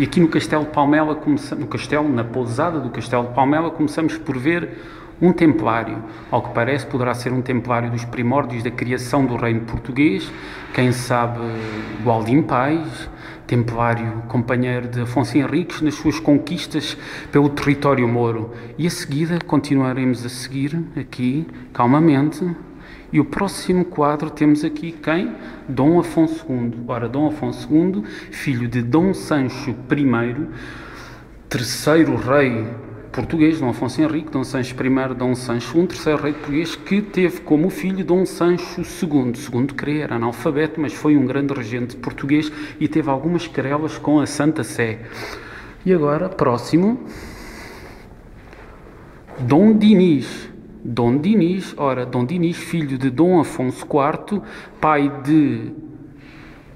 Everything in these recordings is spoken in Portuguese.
E aqui no Castelo de Palmela, no castelo, na pousada do Castelo de Palmela, começamos por ver um templário. Ao que parece, poderá ser um templário dos primórdios da criação do reino português, quem sabe Gualdim Pais, templário companheiro de Afonso Henriques nas suas conquistas pelo território moro. E a seguida continuaremos a seguir aqui, calmamente, e o próximo quadro temos aqui quem? Dom Afonso II. Ora, Dom Afonso II, filho de Dom Sancho I, terceiro rei português, Dom Afonso Henrique, Dom Sancho I, Dom Sancho I, terceiro rei português, que teve como filho Dom Sancho II. Segundo creio, era analfabeto, mas foi um grande regente português e teve algumas querelas com a Santa Sé. E agora, próximo, Dom Dinis, Dom Dinis, ora, Dom Dinis, filho de Dom Afonso IV, pai de.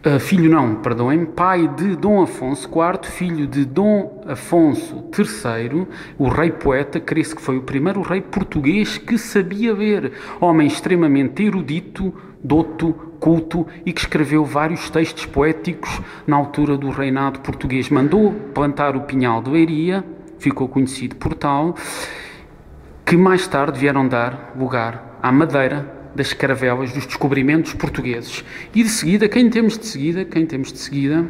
Uh, filho não, perdoem, pai de Dom Afonso IV, filho de Dom Afonso III, o rei poeta, crê-se que foi o primeiro rei português que sabia ler, homem extremamente erudito, doto, culto e que escreveu vários textos poéticos na altura do reinado português. Mandou plantar o pinhal de Leiria, ficou conhecido por tal, que mais tarde vieram dar lugar à madeira das caravelas dos descobrimentos portugueses. E de seguida, quem temos de seguida? Quem temos de seguida?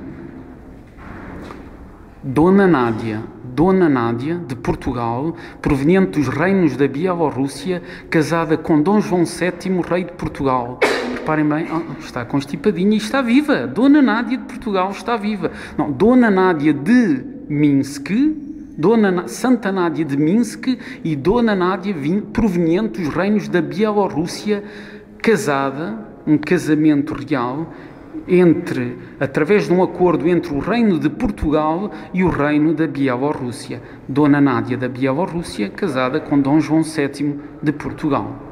Dona Nádia, Dona Nádia de Portugal, proveniente dos reinos da Bielorrússia, casada com Dom João VII, rei de Portugal. Reparem bem, oh, está constipadinha e está viva. Dona Nádia de Portugal está viva. Não, Dona Nádia de Minsk, Dona Santa Nádia de Minsk e Dona Nádia proveniente dos reinos da Bielorrússia, casada, um casamento real entre através de um acordo entre o reino de Portugal e o reino da Bielorrússia. Dona Nádia da Bielorrússia, casada com Dom João VII de Portugal.